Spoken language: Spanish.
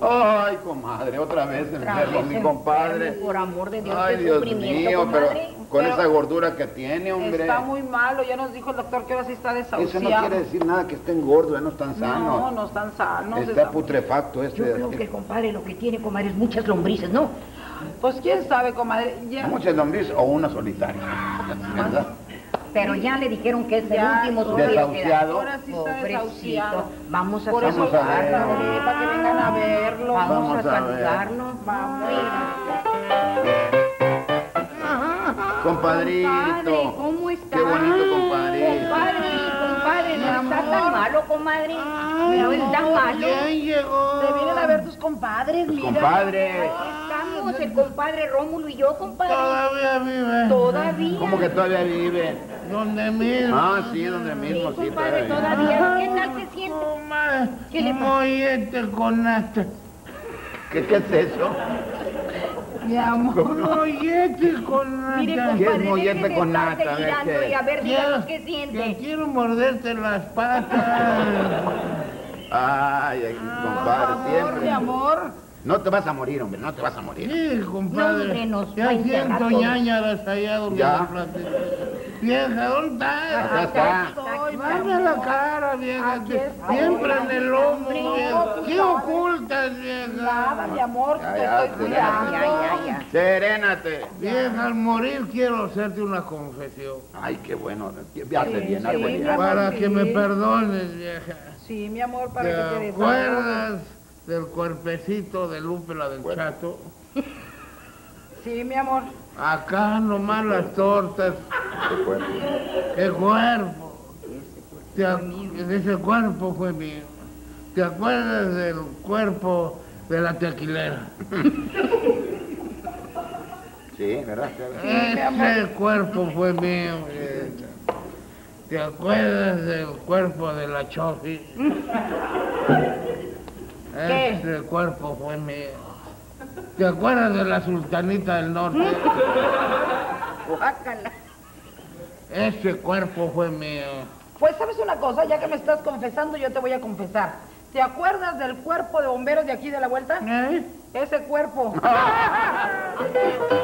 Ay, comadre, otra vez Otra enfermo, vez mi enfermo, compadre. por amor de Dios, Ay, qué Dios sufrimiento, mío, pero comadre. con Pero- esa gordura que tiene, hombre. Está muy malo, ya nos dijo el doctor que ahora sí está desahuciado. Eso no quiere decir nada que estén gordos, no están sanos. No, no están sanos. Está está- putrefacto Yo este. creo que el compadre lo que tiene, comadre, es muchas lombrices, ¿no? Pues quién sabe, comadre. Ya. Muchas lombrices o una solitaria. ¿Verdad? Pero ya le dijeron que es el Ya, último. Desahuciado. Ahora sí está Pobrecito. desahuciado. Vamos a Por eso Vamos a ver. saludarlo, para que vengan a verlo. Vamos, Vamos a a ver. saludarlo. Vamos. Compadrito. Compadre, ¿cómo está? Qué bonito, compadre. Compadre, compadre, no está tan malo, comadre. No es tan malo. ¿Quién llegó? Te vienen a ver tus compadres, Pues, mira. compadre. Estamos el compadre Rómulo y yo, compadre. Todavía vive. Todavía. ¿Cómo que todavía vive? ¿Dónde mismo? Ah, sí, donde Sí, mismo, sí, compadre, todavía. todavía. ¿Qué tal se siente? Comadre, ¿Qué le pasa? mollete con nata. ¿Qué, ¿Qué es eso? Mi amor. Mollete con nata. Mire, ¿Qué es compadre, mollete de con nata? A ver, y a ver, díganos qué que siente. quiero morderte las patas. Ay, ay, Mi compadre, amor, mi siempre. amor. No te vas a morir, hombre, no te vas a morir. Sí, compadre. No, hombre, nos ya siento ñañaras allá donde Ya. la. Vieja, ¿dónde Acá estás? está. Estoy, mi Dame la cara, vieja. Que. Siempre en el lomo, vieja. ¿Qué sabes. Vieja? Nada, mi amor, Ya, te ya, estoy cuidando. Ya, ya, ya. Serénate. Vieja, al morir quiero hacerte una confesión. Ay, qué bueno. Sí, bien, sí, bien. Para sí. que me perdones, vieja. Sí, mi amor, para ¿Te que te acuerdas del cuerpecito de Lupe, la del Bueno. chato? Sí, mi amor. Acá nomás las tortas. Qué bueno. ¡Qué cuerpo! Ese cuerpo fue mío. ¿Te acuerdas del cuerpo de la tequilera? Sí, ¿verdad? Ese cuerpo fue mío. ¿Te acuerdas del cuerpo de la Chofi? Ese cuerpo fue mío. ¿Te acuerdas de la Sultanita del Norte? Guácala. Ese cuerpo fue mío. Pues, ¿sabes una cosa? Ya que me estás confesando, yo te voy a confesar. ¿Te acuerdas del cuerpo de bomberos de aquí de la vuelta? ¿Eh? Ese cuerpo.